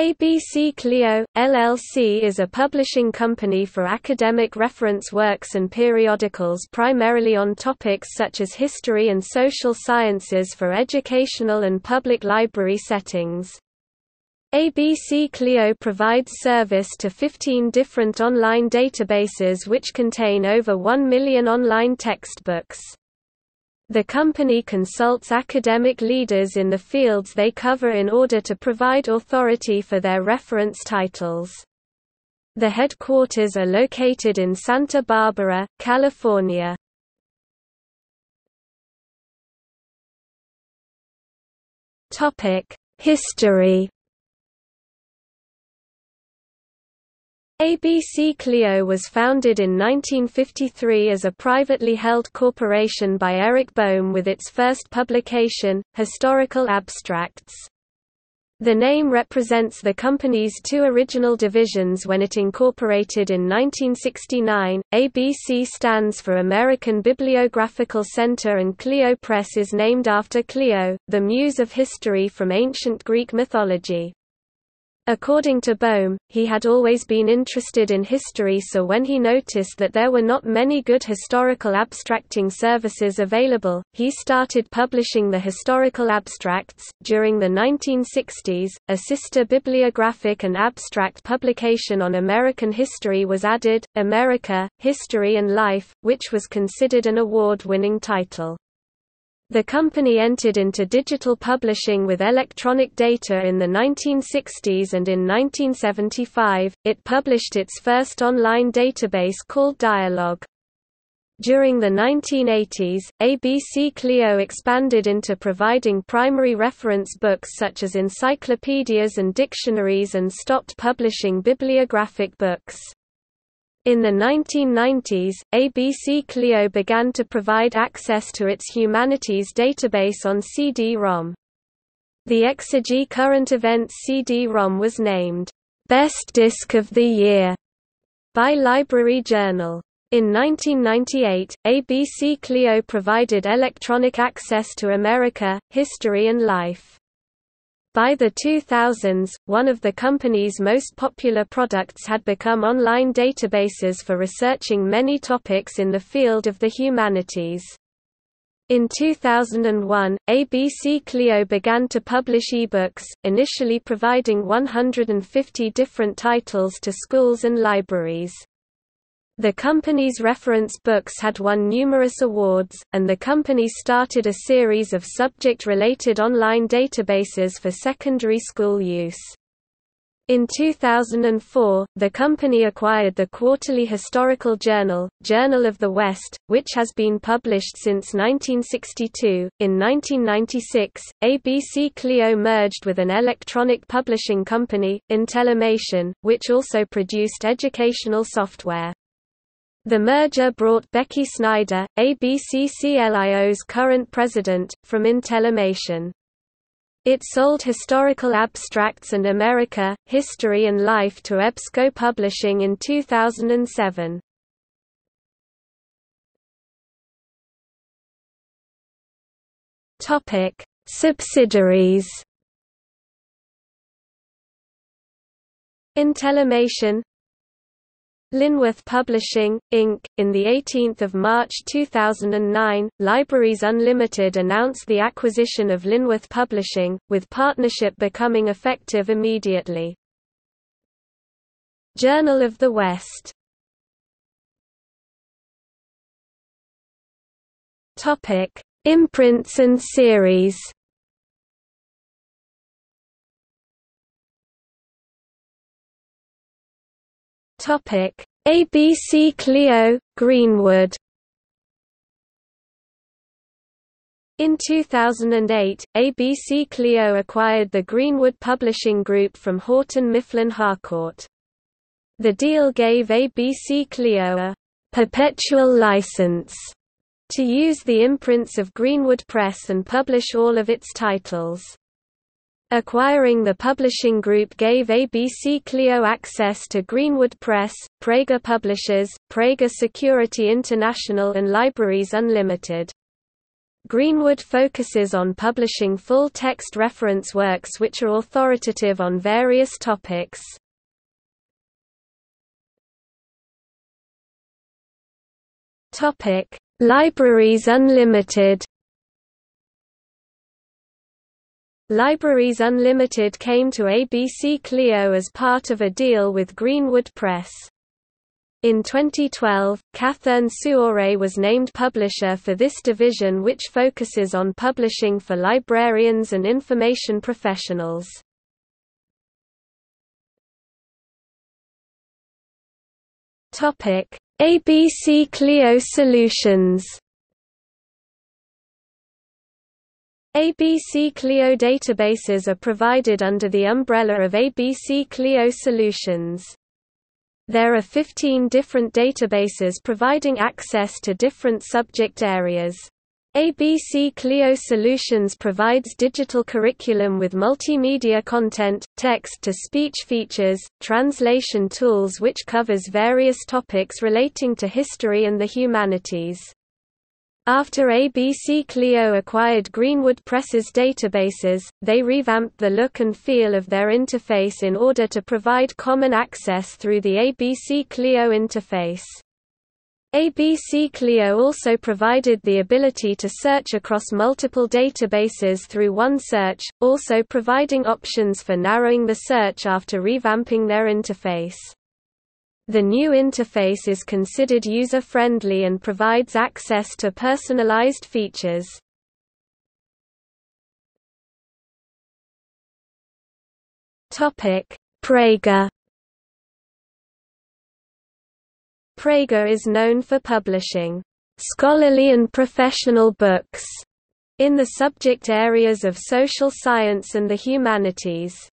ABC Clio, LLC is a publishing company for academic reference works and periodicals primarily on topics such as history and social sciences for educational and public library settings. ABC Clio provides service to 15 different online databases which contain over 1 million online textbooks. The company consults academic leaders in the fields they cover in order to provide authority for their reference titles. The headquarters are located in Santa Barbara, California. History ABC Clio was founded in 1953 as a privately held corporation by Eric Boehm with its first publication, Historical Abstracts. The name represents the company's two original divisions when it incorporated in 1969. ABC stands for American Bibliographical Center and Clio Press is named after Clio, the muse of history from ancient Greek mythology. According to Boehm, he had always been interested in history so when he noticed that there were not many good historical abstracting services available, he started publishing the Historical Abstracts. During the 1960s, a sister bibliographic and abstract publication on American history was added, America, History and Life, which was considered an award-winning title. The company entered into digital publishing with electronic data in the 1960s and in 1975, it published its first online database called Dialog. During the 1980s, ABC Clio expanded into providing primary reference books such as encyclopedias and dictionaries and stopped publishing bibliographic books. In the 1990s, ABC Clio began to provide access to its humanities database on CD-ROM. The Exegy Current Events CD-ROM was named, "'Best Disc of the Year' by Library Journal. In 1998, ABC Clio provided electronic access to America, History and Life. By the 2000s, one of the company's most popular products had become online databases for researching many topics in the field of the humanities. In 2001, ABC Clio began to publish ebooks, initially providing 150 different titles to schools and libraries. The company's reference books had won numerous awards, and the company started a series of subject-related online databases for secondary school use. In 2004, the company acquired the quarterly historical journal, Journal of the West, which has been published since 1962. In 1996, ABC Clio merged with an electronic publishing company, Intellimation, which also produced educational software. The merger brought Becky Snyder, ABCCLIO's current president, from Intellimation. It sold Historical Abstracts and America, History and Life to EBSCO Publishing in 2007. Subsidiaries Intellimation Linworth Publishing, Inc. In 18 March 2009, Libraries Unlimited announced the acquisition of Linworth Publishing, with partnership becoming effective immediately. Journal of the West Imprints and series Topic: ABC Clio, Greenwood. In 2008, ABC Clio acquired the Greenwood Publishing Group from Houghton Mifflin Harcourt. The deal gave ABC Clio a perpetual license to use the imprints of Greenwood Press and publish all of its titles. Acquiring the publishing group gave ABC Clio access to Greenwood Press, Praeger Publishers, Praeger Security International and Libraries Unlimited. Greenwood focuses on publishing full-text reference works which are authoritative on various topics. Libraries Unlimited Libraries Unlimited came to ABC Clio as part of a deal with Greenwood Press. In 2012, Catherine Suore was named publisher for this division which focuses on publishing for librarians and information professionals. ABC Clio Solutions ABC Clio databases are provided under the umbrella of ABC Clio Solutions. There are 15 different databases providing access to different subject areas. ABC Clio Solutions provides digital curriculum with multimedia content, text-to-speech features, translation tools which covers various topics relating to history and the humanities. After ABC Clio acquired Greenwood Press's databases, they revamped the look and feel of their interface in order to provide common access through the ABC Clio interface. ABC Clio also provided the ability to search across multiple databases through OneSearch, also providing options for narrowing the search after revamping their interface. The new interface is considered user-friendly and provides access to personalized features. Praeger Praeger is known for publishing scholarly and professional books in the subject areas of social science and the humanities.